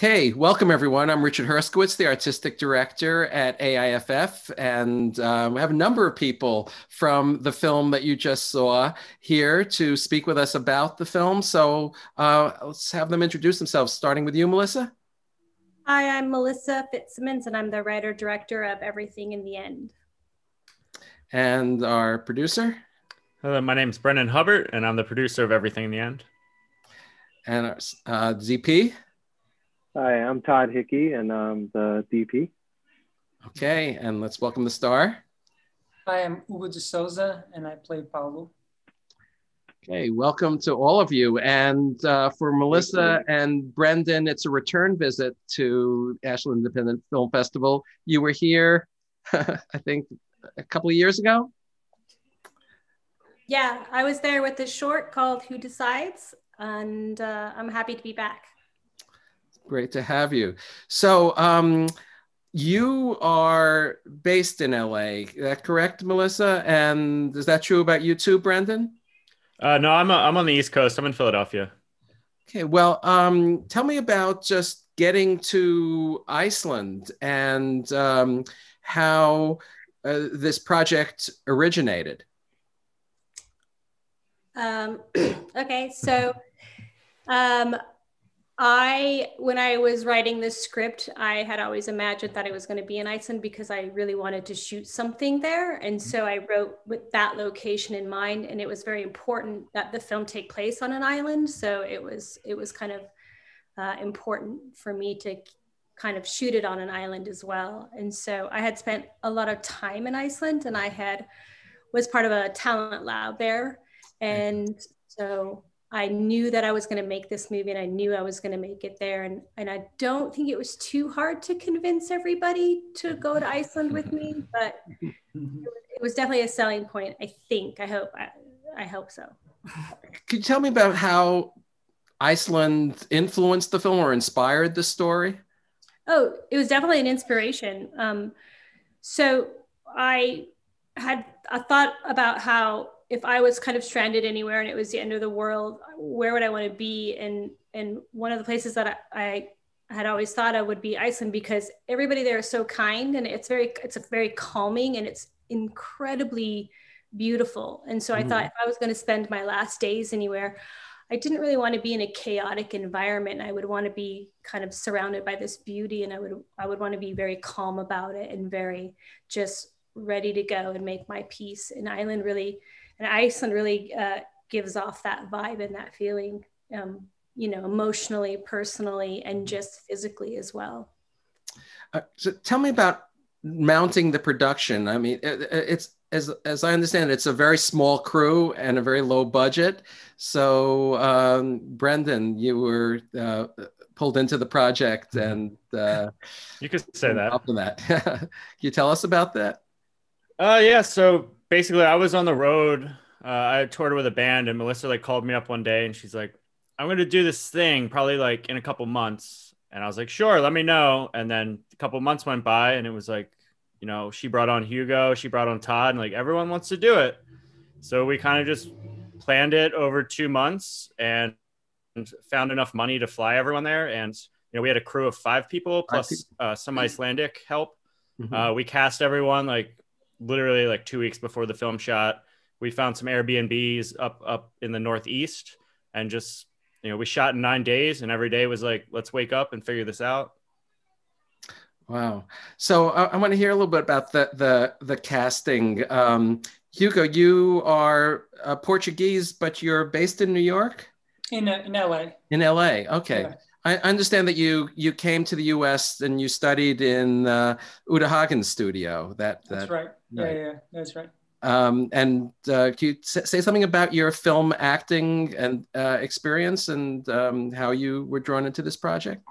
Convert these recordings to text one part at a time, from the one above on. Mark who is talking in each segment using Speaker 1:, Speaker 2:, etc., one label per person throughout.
Speaker 1: Okay, welcome everyone. I'm Richard Herskowitz, the artistic director at AIFF, and um, we have a number of people from the film that you just saw here to speak with us about the film. So uh, let's have them introduce themselves, starting with you, Mylissa.
Speaker 2: Hi, I'm Mylissa Fitzsimmons, and I'm the writer director of Everything in the End.
Speaker 1: And our producer.
Speaker 3: Hello, my name is Brenden Hubbard, and I'm the producer of Everything in the End.
Speaker 1: And our uh, DP.
Speaker 4: Hi, I'm Todd Hickey, and I'm the DP.
Speaker 1: Okay, and let's welcome the star.
Speaker 5: Hi, I'm Hugo de Sousa, and I play Paulo.
Speaker 1: Okay, welcome to all of you. And uh, for Mylissa and Brenden, it's a return visit to Ashland Independent Film Festival. You were here, I think, a couple of years ago.
Speaker 2: Yeah, I was there with this short called Who Decides, and uh, I'm happy to be back.
Speaker 1: Great to have you. So, um, you are based in LA. Is that correct, Mylissa? And is that true about you too, Brenden?
Speaker 3: Uh, no, I'm, a, I'm on the East Coast. I'm in Philadelphia.
Speaker 1: Okay. Well, um, tell me about just getting to Iceland and um, how uh, this project originated.
Speaker 2: Um, okay. So, um, I, when I was writing this script, I had always imagined that it was going to be in Iceland because I really wanted to shoot something there. And so I wrote with that location in mind. And it was very important that the film take place on an island. So it was, it was kind of uh, important for me to kind of shoot it on an island as well. And so I had spent a lot of time in Iceland and I had, was part of a talent lab there. And so I knew that I was going to make this movie and I knew I was going to make it there. And, and I don't think it was too hard to convince everybody to go to Iceland with me, but it was definitely a selling point. I think, I hope, I, I hope so.
Speaker 1: Could you tell me about how Iceland influenced the film or inspired the story?
Speaker 2: Oh, it was definitely an inspiration. Um, so I had a thought about how if I was kind of stranded anywhere and it was the end of the world, where would I want to be? And and one of the places that I, I had always thought of would be Iceland because everybody there is so kind and it's very it's a very calming and it's incredibly beautiful. And so I mm-hmm. thought if I was going to spend my last days anywhere, I didn't really want to be in a chaotic environment. I would want to be kind of surrounded by this beauty and I would I would want to be very calm about it and very just ready to go and make my peace. And Iceland really and Iceland really uh, gives off that vibe and that feeling, um, you know, emotionally, personally, and just physically as well.
Speaker 1: Uh, so tell me about mounting the production. I mean, it, it's as as I understand it, it's a very small crew and a very low budget. So, um, Brenden, you were uh, pulled into the project, mm-hmm. and uh,
Speaker 3: you could say that.
Speaker 1: Up that, can you tell us about that?
Speaker 3: Uh, yeah. So basically, I was on the road. Uh, I toured with a band, and Mylissa like called me up one day, and she's like, "I'm going to do this thing probably like in a couple months." And I was like, "Sure, let me know." And then a couple months went by, and it was like, you know, she brought on Hugo, she brought on Todd, and like everyone wants to do it. So we kind of just planned it over two months and found enough money to fly everyone there. And you know, we had a crew of five people plus. Uh, some Icelandic help. Mm-hmm. Uh, we cast everyone like literally like two weeks before the film shot. We found some Airbnbs up up in the Northeast, and just you know we shot in nine days, and every day was like, let's wake up and figure this out.
Speaker 1: Wow. So I, I want to hear a little bit about the the the casting. Um, Hugo, you are uh, Portuguese, but you're based in New York.
Speaker 5: In uh, in LA.
Speaker 1: In LA. Okay. Yeah. I understand that you you came to the U.S. and you studied in uh, Uta Hagen's studio. That,
Speaker 5: that that's right. Yeah, yeah, that's right.
Speaker 1: Um, and uh, can you say something about your film acting and uh, experience and um, how you were drawn into this project?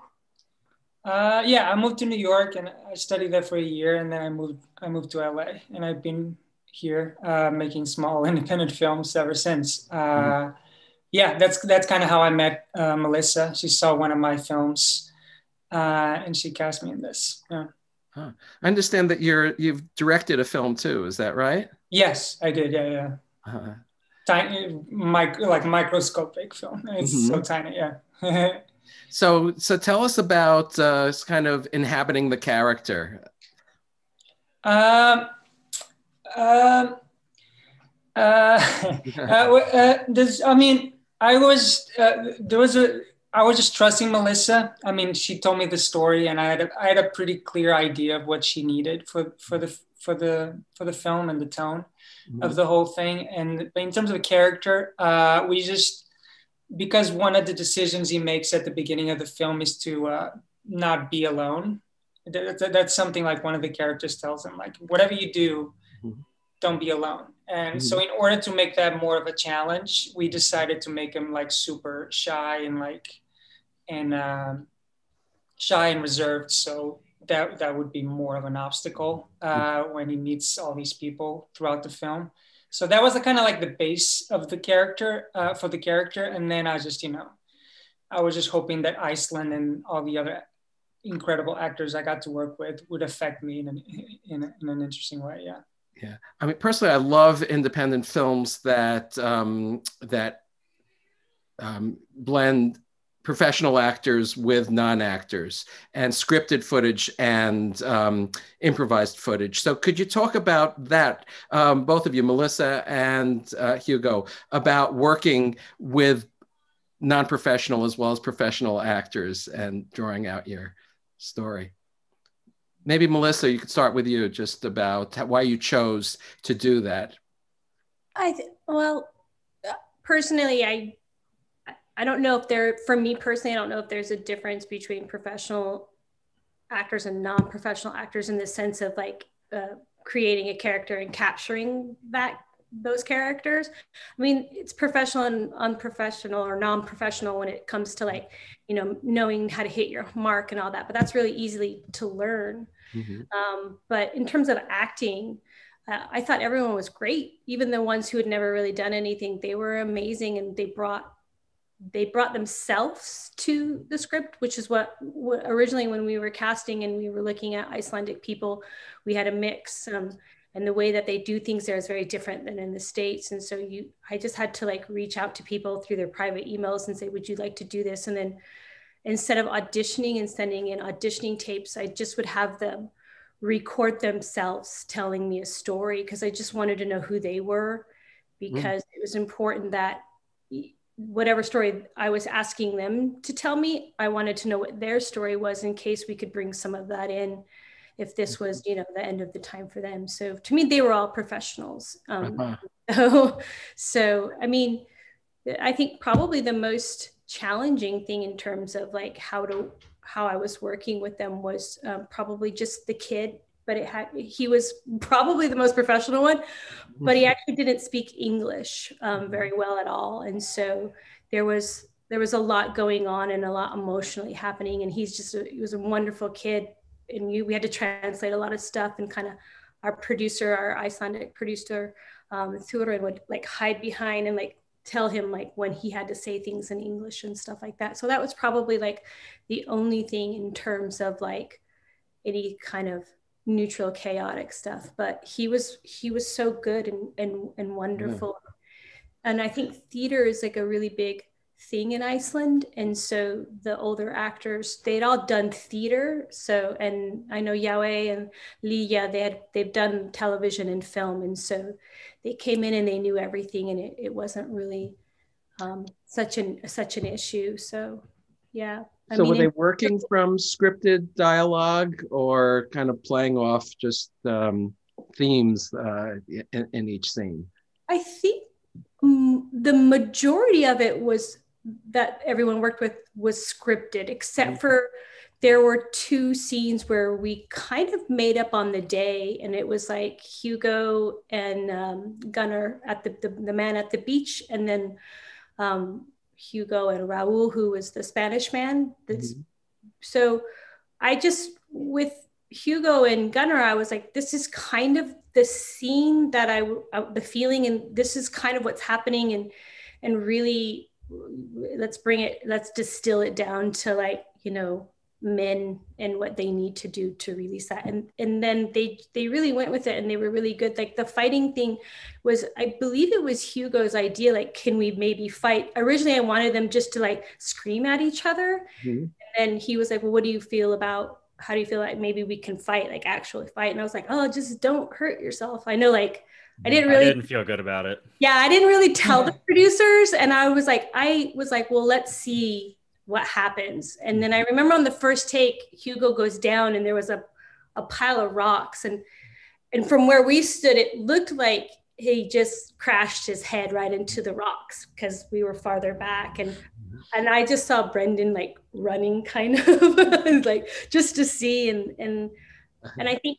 Speaker 5: Uh, yeah, I moved to New York and I studied there for a year, and then I moved. I moved to LA, and I've been here uh, making small independent films ever since. Uh, mm-hmm. Yeah, that's that's kind of how I met uh, Mylissa. She saw one of my films, and she cast me in this. Yeah.
Speaker 1: Huh. I understand that you're you've directed a film too. Is that right?
Speaker 5: Yes, I did. Yeah, yeah. Uh-huh. Tiny, mic, like microscopic film. It's mm-hmm. so tiny. Yeah.
Speaker 1: So, so tell us about uh, kind of inhabiting the character.
Speaker 5: Um, um, uh, uh, uh, this, I mean, I was uh, there was a I was just trusting Mylissa. I mean, she told me the story, and I had a, I had a pretty clear idea of what she needed for for the for the for the film and the tone mm-hmm. of the whole thing. And in terms of the character, uh, we just because one of the decisions he makes at the beginning of the film is to uh, not be alone. That, that's something like one of the characters tells him, like whatever you do, mm-hmm. Don't be alone. And mm-hmm. so, in order to make that more of a challenge, we decided to make him like super shy and like and um, shy and reserved. So that that would be more of an obstacle uh, when he meets all these people throughout the film so that was the kind of like the base of the character uh, for the character and then i just you know i was just hoping that iceland and all the other incredible actors i got to work with would affect me in an, in, in an interesting way yeah
Speaker 1: yeah i mean personally i love independent films that um, that um, blend professional actors with non-actors and scripted footage and um, improvised footage. So could you talk about that, um, both of you, Mylissa and uh, Hugo, about working with non-professional as well as professional actors and drawing out your story? Maybe Mylissa, you could start with you just about why you chose to do that.
Speaker 2: I th- well, uh, personally, I I don't know if there, for me personally, I don't know if there's a difference between professional actors and non-professional actors in the sense of like uh, creating a character and capturing that those characters. I mean, it's professional and unprofessional or non-professional when it comes to like, you know, knowing how to hit your mark and all that. But that's really easily to learn. Mm-hmm. Um, but in terms of acting, uh, I thought everyone was great. Even the ones who had never really done anything, they were amazing and they brought they brought themselves to the script, which is what, what, originally when we were casting and we were looking at Icelandic people, we had a mix. Um, and the way that they do things there is very different than in the states. And so you, I just had to like reach out to people through their private emails and say, "Would you like to do this?" And then instead of auditioning and sending in auditioning tapes, I just would have them record themselves telling me a story because I just wanted to know who they were mm. because mm. it was important that whatever story I was asking them to tell me, I wanted to know what their story was in case we could bring some of that in if this mm-hmm. was, you know, the end of the time for them. So to me, they were all professionals. Um, uh-huh. so, so, I mean, I think probably the most challenging thing in terms of like how to, how I was working with them was um, probably just the kid but it had he was probably the most professional one but he mm-hmm. actually didn't speak english um, mm-hmm. very well at all and so there was there was a lot going on and a lot emotionally happening and he's just a, he was a wonderful kid and you, we had to translate a lot of stuff and kind of our producer our icelandic producer um, Thurin would like hide behind and like tell him like when he had to say things in english and stuff like that. So that was probably like the only thing in terms of like any kind of neutral chaotic stuff. But he was he was so good and and, and wonderful. Yeah. and i think theater is like a really big thing in iceland and so the older actors they'd all done theater so and i know Yahweh and Leah they had they've done television and film and so they came in and they knew everything and it, it wasn't really um, such an such an issue so yeah
Speaker 1: I so mean, were they working from scripted dialogue or kind of playing off just um, themes uh, in, in, each scene?
Speaker 2: I think the majority of it was that everyone worked with was scripted, except mm-hmm. for there were two scenes where we kind of made up on the day, and it was like Hugo and um, Gunnar at the, the, the man at the beach, and then um, Hugo and Raul, who was the Spanish man. Mm-hmm. So I just, with Hugo and Gunnar, I was like, this is kind of the scene that I, uh, the feeling, and this is kind of what's happening, and and really, let's bring it, let's distill it down to like, you know, men and what they need to do to release that. And and then they they really went with it and they were really good. Like the fighting thing was i believe it was hugo's idea like can we maybe fight? Originally i wanted them just to like scream at each other. Mm-hmm. and he was like well what do you feel about how do you feel like maybe we can fight like actually fight? And i was like oh just don't hurt yourself. I know like I didn't really
Speaker 3: I didn't feel good about it.
Speaker 2: Yeah, I didn't really tell the producers and I was like I was like, well, let's see what happens. And then I remember on the first take, Hugo goes down and there was a, a pile of rocks. And, and from where we stood, it looked like he just crashed his head right into the rocks because we were farther back. And, mm-hmm. and I just saw Brenden like running kind of like just to see. And, and, and I think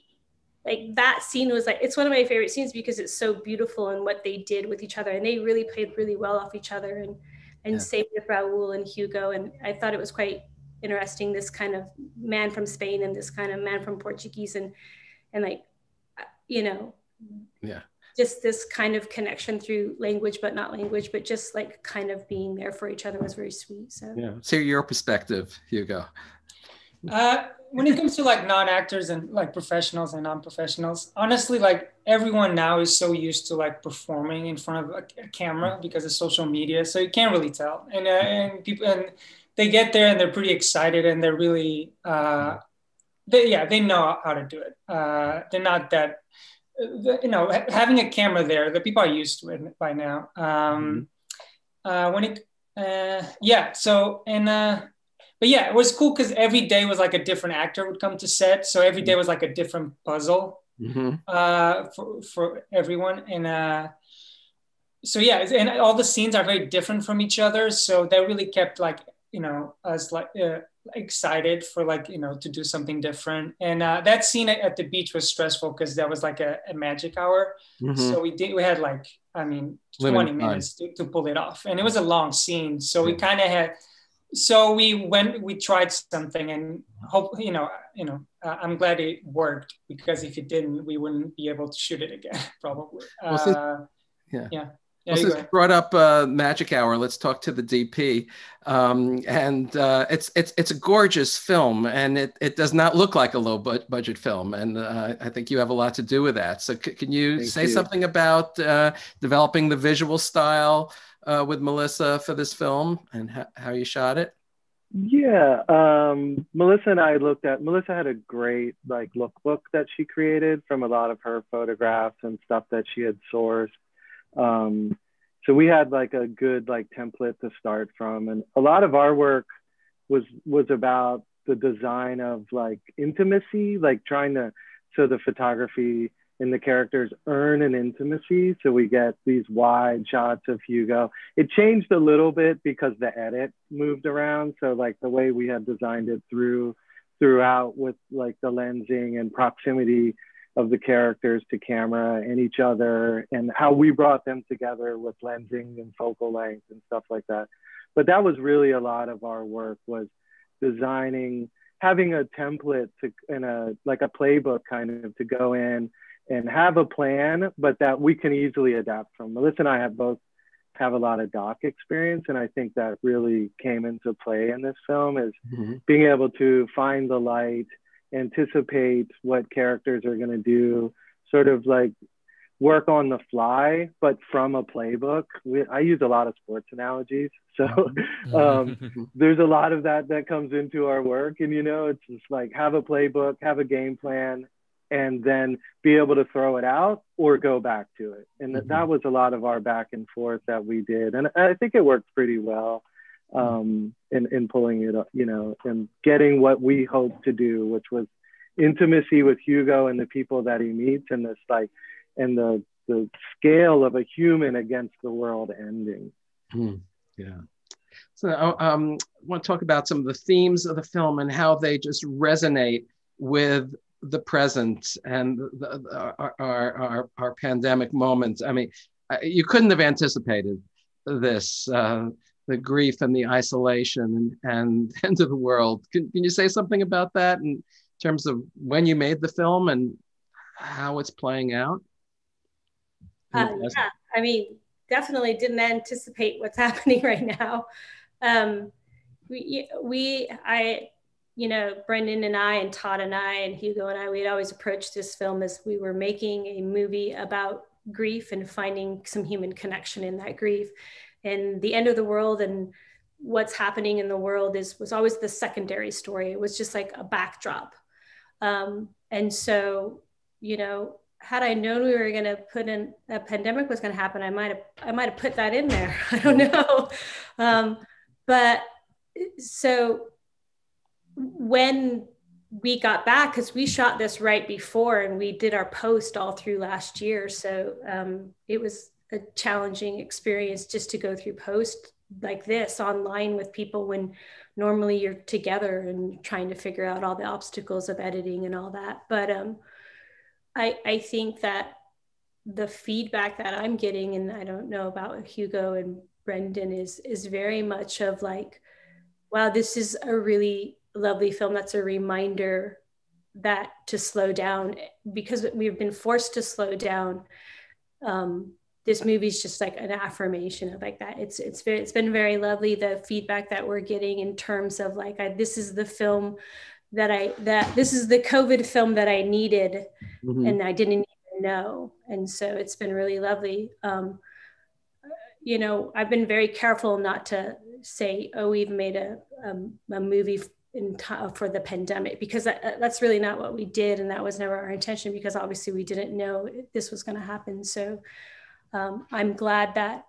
Speaker 2: like that scene was like, it's one of my favorite scenes because it's so beautiful and what they did with each other. And they really played really well off each other. And, and yeah. same with Raul and Hugo. And I thought it was quite interesting, this kind of man from Spain and this kind of man from Portuguese and and like you know
Speaker 1: yeah
Speaker 2: just this kind of connection through language but not language but just like kind of being there for each other was very sweet so
Speaker 1: yeah so your perspective hugo
Speaker 5: uh, when it comes to like non-actors and like professionals and non-professionals honestly like everyone now is so used to like performing in front of a, camera because of social media so you can't really tell. And uh, and people and they get there and they're pretty excited and they're really uh they, yeah they know how to do it. Uh they're not that you know having a camera there the people are used to it by now. Um mm-hmm. uh when it uh yeah so and uh but yeah, it was cool because every day was like a different actor would come to set. So every day was like a different puzzle mm-hmm. uh, for, for everyone. And uh, so, yeah, and all the scenes are very different from each other. So that really kept like, you know, us like uh, excited for like, you know, to do something different. And uh, that scene at, the beach was stressful because that was like a, a magic hour. Mm-hmm. So we did, we had like, I mean, 20 minutes to, to, pull it off. And it was a long scene. So we kind of had, so we went we tried something and hope you know you know uh, i'm glad it worked because if it didn't we wouldn't be able to shoot it again probably well, since, uh,
Speaker 1: yeah yeah well, since brought up uh, Magic Hour, let's talk to the DP. Um, and uh, it's it's it's a gorgeous film, and it, it does not look like a low bu- budget film. And uh, I think you have a lot to do with that. So c- can you Thank say you. something about uh, developing the visual style? Uh, with Mylissa for this film and ha- how you shot it?
Speaker 4: Yeah, um, Mylissa and I looked at. Mylissa had a great like lookbook that she created from a lot of her photographs and stuff that she had sourced. Um, so we had like a good like template to start from, and a lot of our work was was about the design of like intimacy, like trying to so the photography and the characters earn an intimacy. So we get these wide shots of Hugo. It changed a little bit because the edit moved around. So like the way we had designed it through throughout with like the lensing and proximity of the characters to camera and each other and how we brought them together with lensing and focal length and stuff like that. But that was really a lot of our work was designing having a template to and a like a playbook kind of to go in and have a plan, but that we can easily adapt from. Mylissa and I have both have a lot of doc experience, and I think that really came into play in this film is mm-hmm. being able to find the light, anticipate what characters are going to do, sort of like work on the fly, but from a playbook. We, I use a lot of sports analogies, so mm-hmm. um, there's a lot of that that comes into our work, and you know, it's just like have a playbook, have a game plan, and then be able to throw it out or go back to it. And mm-hmm. that was a lot of our back and forth that we did. And I think it worked pretty well um, in, in pulling it up, you know, and getting what we hoped to do, which was intimacy with Hugo and the people that he meets and this like, and the, the scale of a human against the world ending.
Speaker 1: Mm, yeah. So um, I want to talk about some of the themes of the film and how they just resonate with the present and the, the, our, our, our, pandemic moments. I mean, you couldn't have anticipated this, uh, the grief and the isolation and, and end of the world. Can, can you say something about that in terms of when you made the film and how it's playing out?
Speaker 2: Uh, yeah, I mean, definitely didn't anticipate what's happening right now. Um, we, we, I, you know, Brenden and I and Todd and I and Hugo and I, we'd always approached this film as we were making a movie about grief and finding some human connection in that grief. And the end of the world and what's happening in the world is was always the secondary story. It was just like a backdrop. Um, and so, you know, had I known we were going to put in a pandemic was going to happen, I might have I might have put that in there. I don't know, um, but so when we got back because we shot this right before and we did our post all through last year, so um, it was a challenging experience just to go through post like this online with people when normally you're together and trying to figure out all the obstacles of editing and all that. But um, I, I think that the feedback that I'm getting, and I don't know about Hugo and Brenden, is is very much of like, wow, this is a really lovely film. That's a reminder that to slow down because we've been forced to slow down. Um, this movie's just like an affirmation of like that. It's it's very it's been very lovely the feedback that we're getting in terms of like I, this is the film that I that this is the COVID film that I needed, mm-hmm. and I didn't even know. And so it's been really lovely. Um, you know, I've been very careful not to say, "Oh, we've made a um, a movie in t- for the pandemic," because that, that's really not what we did, and that was never our intention. Because obviously, we didn't know this was going to happen. So um, I'm glad that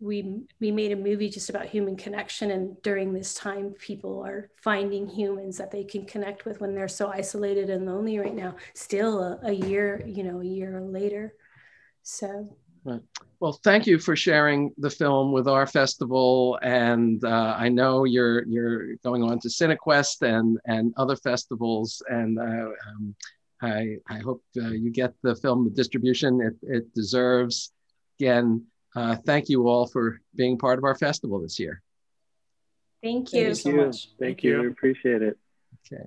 Speaker 2: we we made a movie just about human connection and during this time people are finding humans that they can connect with when they're so isolated and lonely right now still a, a year you know a year later so
Speaker 1: right. well thank you for sharing the film with our festival and uh, i know you're you're going on to cinequest and and other festivals and uh, um, I, I hope uh, you get the film the distribution it, it deserves again uh, thank you all for being part of our festival this year.
Speaker 2: Thank you.
Speaker 4: Thank you so much. Thank, thank you. you. We appreciate it.
Speaker 1: Okay.